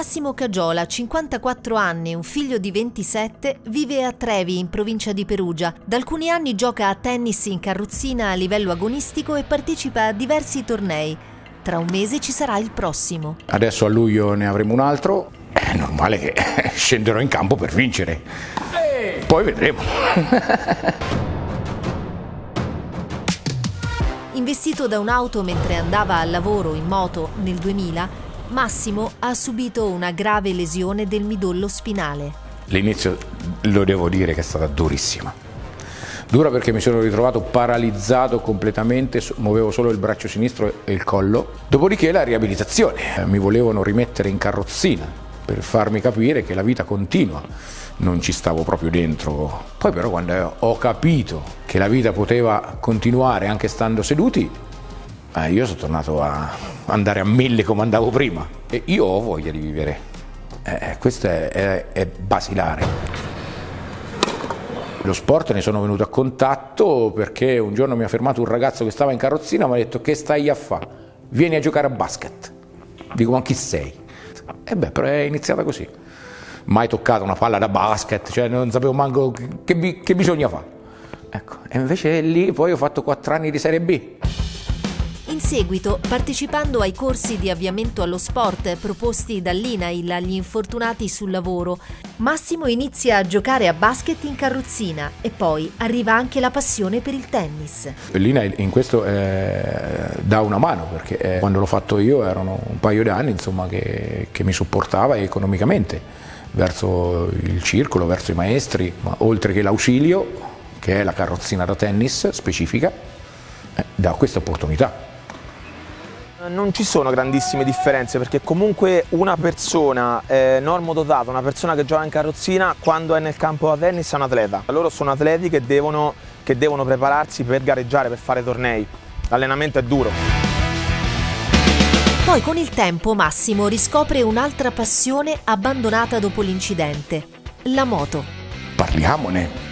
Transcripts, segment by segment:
Massimo Cagiola, 54 anni, un figlio di 27, vive a Trevi, in provincia di Perugia. Da alcuni anni gioca a tennis in carrozzina a livello agonistico e partecipa a diversi tornei. Tra un mese ci sarà il prossimo. Adesso a luglio ne avremo un altro. È normale che scenderò in campo per vincere. Poi vedremo. Investito da un'auto mentre andava al lavoro in moto nel 2000, Massimo ha subito una grave lesione del midollo spinale. L'inizio lo devo dire che è stata durissima. Dura perché mi sono ritrovato paralizzato completamente, muovevo solo il braccio sinistro e il collo. Dopodiché la riabilitazione. Mi volevano rimettere in carrozzina per farmi capire che la vita continua. Non ci stavo proprio dentro. Poi però quando ho capito che la vita poteva continuare anche stando seduti, eh, io sono tornato a andare a mille come andavo prima e io ho voglia di vivere. Eh, eh, questo è, è, è basilare. Lo sport ne sono venuto a contatto perché un giorno mi ha fermato un ragazzo che stava in carrozzina e mi ha detto che stai a fare? Vieni a giocare a basket. Dico ma chi sei? E beh, però è iniziata così. Mai toccato una palla da basket, cioè non sapevo manco che, che bisogna fare. Ecco, e invece lì poi ho fatto quattro anni di Serie B. In seguito, partecipando ai corsi di avviamento allo sport proposti dall'INAIL agli infortunati sul lavoro, Massimo inizia a giocare a basket in carrozzina e poi arriva anche la passione per il tennis. L'INAIL in questo eh, dà una mano perché eh, quando l'ho fatto io erano un paio di anni insomma, che, che mi supportava economicamente verso il circolo, verso i maestri, ma oltre che l'ausilio, che è la carrozzina da tennis specifica, eh, dà questa opportunità. Non ci sono grandissime differenze perché comunque una persona eh, normodotata, una persona che gioca in carrozzina quando è nel campo da tennis è un atleta. Loro sono atleti che devono, che devono prepararsi per gareggiare, per fare tornei. L'allenamento è duro. Poi con il tempo Massimo riscopre un'altra passione abbandonata dopo l'incidente, la moto. Parliamone,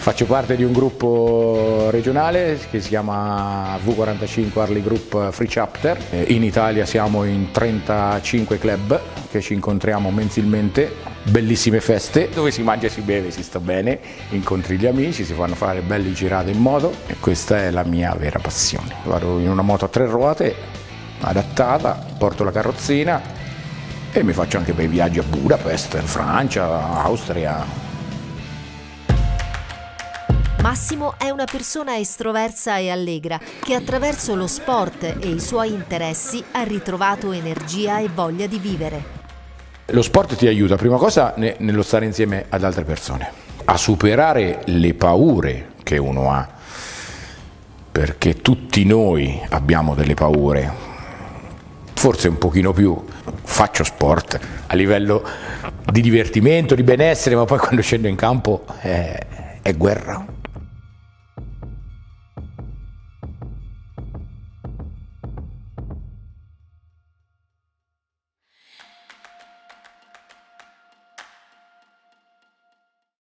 Faccio parte di un gruppo regionale che si chiama V45 Harley Group Free Chapter. In Italia siamo in 35 club che ci incontriamo mensilmente, bellissime feste. Dove si mangia e si beve, si sta bene, incontri gli amici, si fanno fare belle girate in moto. E questa è la mia vera passione. Vado in una moto a tre ruote adattata, porto la carrozzina e mi faccio anche bei viaggi a Budapest, Francia, Austria, Massimo è una persona estroversa e allegra che attraverso lo sport e i suoi interessi ha ritrovato energia e voglia di vivere. Lo sport ti aiuta, prima cosa, nello stare insieme ad altre persone, a superare le paure che uno ha, perché tutti noi abbiamo delle paure, forse un pochino più. Faccio sport a livello di divertimento, di benessere, ma poi quando scendo in campo è, è guerra.